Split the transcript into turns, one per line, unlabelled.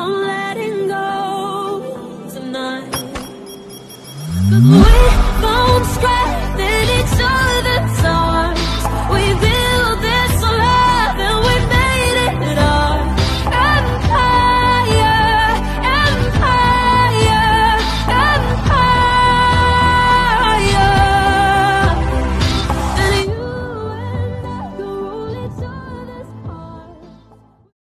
I'm letting go tonight. Cause we